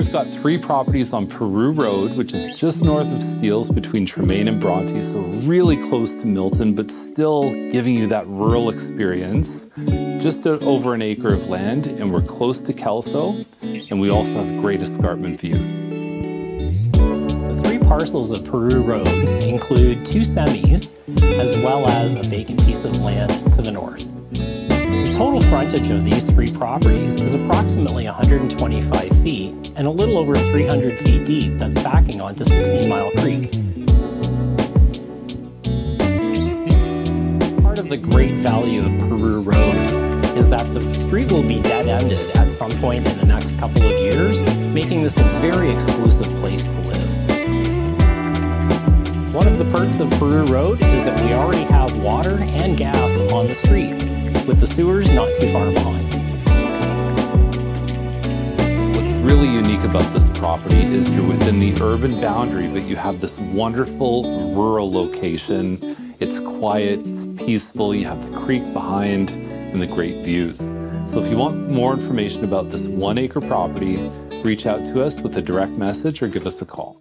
we've got three properties on Peru Road, which is just north of Steeles between Tremaine and Bronte, so really close to Milton, but still giving you that rural experience. Just over an acre of land, and we're close to Kelso, and we also have great escarpment views. The three parcels of Peru Road include two semis, as well as a vacant piece of land to the north total frontage of these three properties is approximately 125 feet and a little over 300 feet deep that's backing onto 16 Mile Creek. Part of the great value of Peru Road is that the street will be dead-ended at some point in the next couple of years, making this a very exclusive place to live. One of the perks of Peru Road is that we already have water and gas with the sewers not too far behind. What's really unique about this property is you're within the urban boundary, but you have this wonderful rural location. It's quiet, it's peaceful, you have the creek behind and the great views. So if you want more information about this one acre property, reach out to us with a direct message or give us a call.